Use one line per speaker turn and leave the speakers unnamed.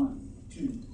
One, two,